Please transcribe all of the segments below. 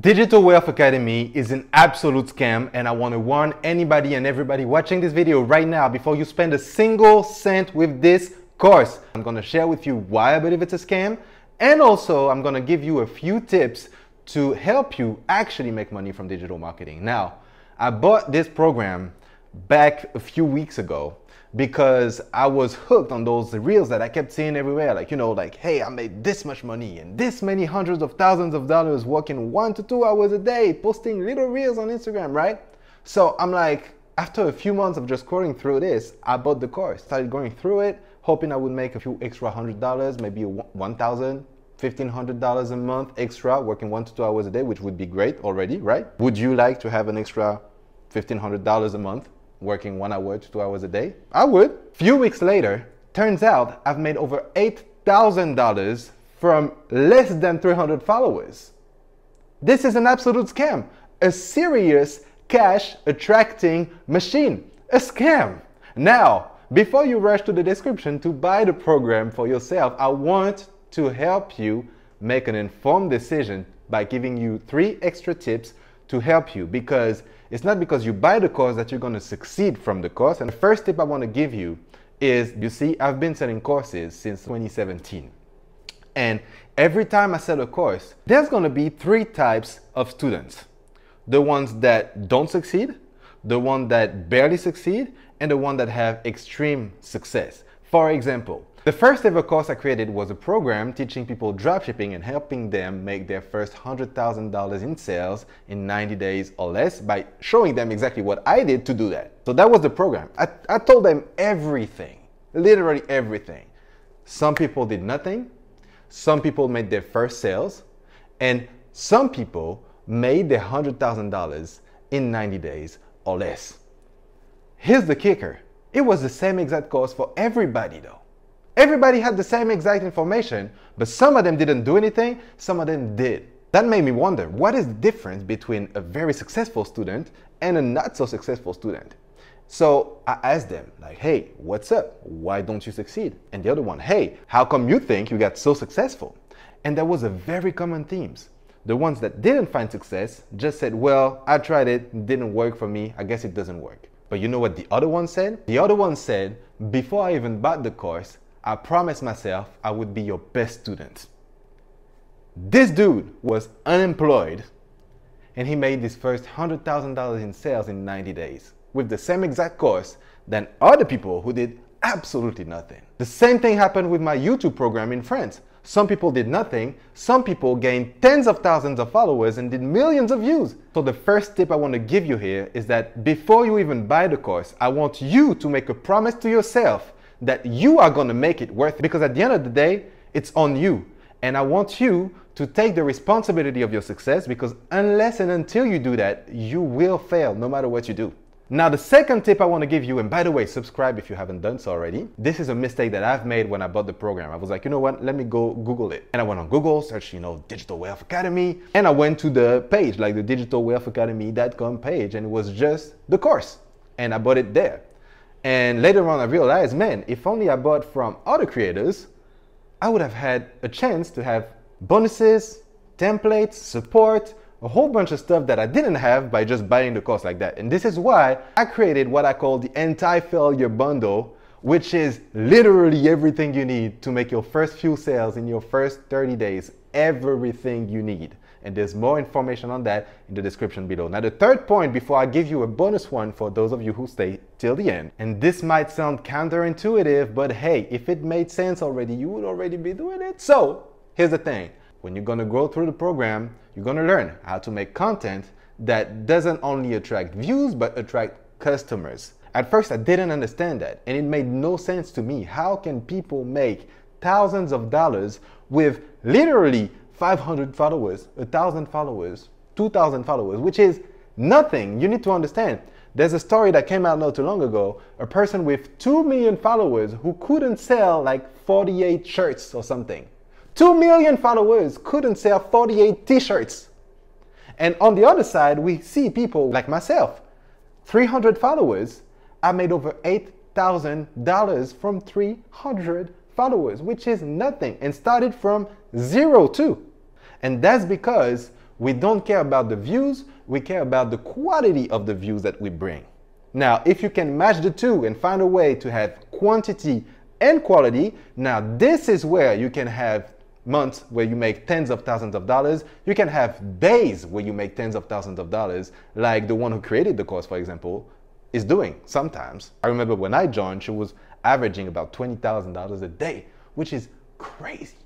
Digital Wealth Academy is an absolute scam and I want to warn anybody and everybody watching this video right now before you spend a single cent with this course. I'm going to share with you why I believe it's a scam and also I'm going to give you a few tips to help you actually make money from digital marketing. Now, I bought this program back a few weeks ago because I was hooked on those reels that I kept seeing everywhere. Like, you know, like, hey, I made this much money and this many hundreds of thousands of dollars working one to two hours a day, posting little reels on Instagram, right? So I'm like, after a few months of just scrolling through this, I bought the course, started going through it, hoping I would make a few extra hundred dollars, maybe one thousand, fifteen hundred dollars a month extra, working one to two hours a day, which would be great already, right? Would you like to have an extra fifteen hundred dollars a month? Working one hour to two hours a day? I would. Few weeks later, turns out I've made over $8,000 from less than 300 followers. This is an absolute scam. A serious cash attracting machine. A scam. Now, before you rush to the description to buy the program for yourself, I want to help you make an informed decision by giving you three extra tips to help you because it's not because you buy the course that you're going to succeed from the course. And the first tip I want to give you is you see, I've been selling courses since 2017. And every time I sell a course, there's going to be three types of students the ones that don't succeed, the one that barely succeed, and the one that have extreme success. For example, the first ever course I created was a program teaching people dropshipping and helping them make their first $100,000 in sales in 90 days or less by showing them exactly what I did to do that. So that was the program. I, I told them everything, literally everything. Some people did nothing, some people made their first sales, and some people made their $100,000 in 90 days or less. Here's the kicker. It was the same exact course for everybody though. Everybody had the same exact information, but some of them didn't do anything, some of them did. That made me wonder, what is the difference between a very successful student and a not so successful student? So I asked them, like, hey, what's up? Why don't you succeed? And the other one, hey, how come you think you got so successful? And there was a very common themes. The ones that didn't find success just said, well, I tried it, didn't work for me, I guess it doesn't work. But you know what the other one said? The other one said, before I even bought the course, I promised myself I would be your best student. This dude was unemployed and he made his first $100,000 in sales in 90 days with the same exact course than other people who did absolutely nothing. The same thing happened with my YouTube program in France. Some people did nothing, some people gained tens of thousands of followers and did millions of views. So the first tip I want to give you here is that before you even buy the course, I want you to make a promise to yourself that you are going to make it worth it because at the end of the day, it's on you. And I want you to take the responsibility of your success because unless and until you do that, you will fail no matter what you do. Now, the second tip I want to give you, and by the way, subscribe if you haven't done so already. This is a mistake that I've made when I bought the program. I was like, you know what? Let me go Google it. And I went on Google, searched, you know, Digital Wealth Academy, and I went to the page, like the digitalwealthacademy.com page, and it was just the course. And I bought it there. And later on, I realized, man, if only I bought from other creators, I would have had a chance to have bonuses, templates, support, a whole bunch of stuff that I didn't have by just buying the course like that. And this is why I created what I call the anti-failure bundle, which is literally everything you need to make your first few sales in your first 30 days, everything you need and there's more information on that in the description below. Now the third point before I give you a bonus one for those of you who stay till the end, and this might sound counterintuitive, but hey, if it made sense already, you would already be doing it. So here's the thing, when you're gonna go through the program, you're gonna learn how to make content that doesn't only attract views, but attract customers. At first, I didn't understand that, and it made no sense to me. How can people make thousands of dollars with literally 500 followers, 1,000 followers, 2,000 followers, which is nothing. You need to understand. There's a story that came out not too long ago. A person with 2 million followers who couldn't sell like 48 shirts or something. 2 million followers couldn't sell 48 t shirts. And on the other side, we see people like myself 300 followers. I made over $8,000 from 300 followers, which is nothing, and started from zero too. And that's because We don't care about the views, we care about the quality of the views that we bring. Now, if you can match the two and find a way to have quantity and quality, now this is where you can have months where you make tens of thousands of dollars. You can have days where you make tens of thousands of dollars, like the one who created the course, for example, is doing sometimes. I remember when I joined, she was averaging about $20,000 a day, which is crazy.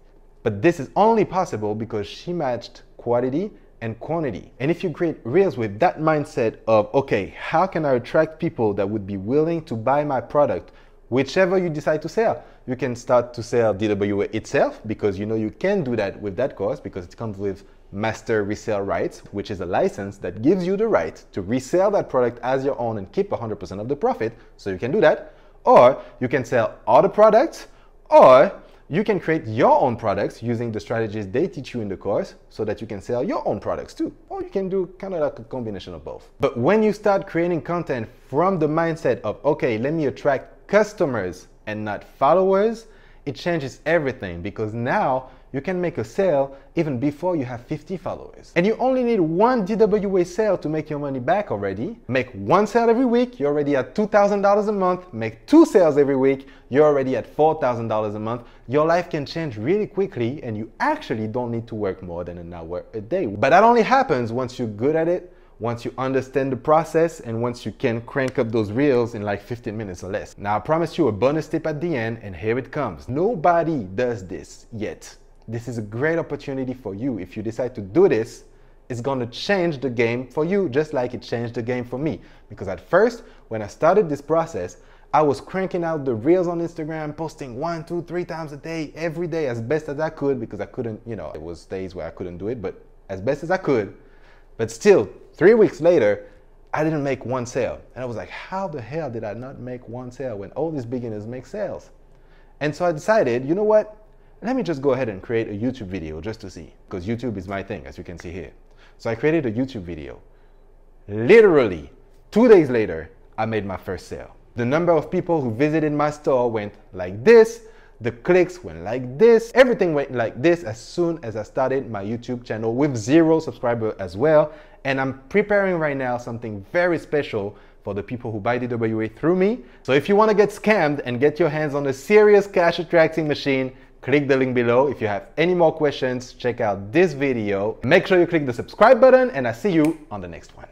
But this is only possible because she matched quality and quantity. And if you create reels with that mindset of, okay, how can I attract people that would be willing to buy my product, whichever you decide to sell? You can start to sell DWA itself because you know you can do that with that course because it comes with master resell rights, which is a license that gives you the right to resell that product as your own and keep 100% of the profit. So you can do that. Or you can sell other products or you can create your own products using the strategies they teach you in the course so that you can sell your own products too. Or you can do kind of like a combination of both. But when you start creating content from the mindset of, okay, let me attract customers and not followers, it changes everything because now you can make a sale even before you have 50 followers. And you only need one DWA sale to make your money back already. Make one sale every week, you're already at $2,000 a month. Make two sales every week, you're already at $4,000 a month. Your life can change really quickly and you actually don't need to work more than an hour a day. But that only happens once you're good at it once you understand the process and once you can crank up those reels in like 15 minutes or less. Now I promise you a bonus tip at the end and here it comes. Nobody does this yet. This is a great opportunity for you. If you decide to do this, it's going to change the game for you just like it changed the game for me. Because at first, when I started this process, I was cranking out the reels on Instagram, posting one, two, three times a day, every day as best as I could because I couldn't, you know, it was days where I couldn't do it, but as best as I could. But still, three weeks later, I didn't make one sale. And I was like, how the hell did I not make one sale when all these beginners make sales? And so I decided, you know what? Let me just go ahead and create a YouTube video just to see, because YouTube is my thing, as you can see here. So I created a YouTube video. Literally, two days later, I made my first sale. The number of people who visited my store went like this, the clicks went like this, everything went like this as soon as I started my YouTube channel with zero subscriber as well. And I'm preparing right now something very special for the people who buy DWA through me. So if you want to get scammed and get your hands on a serious cash attracting machine, click the link below. If you have any more questions, check out this video. Make sure you click the subscribe button and I see you on the next one.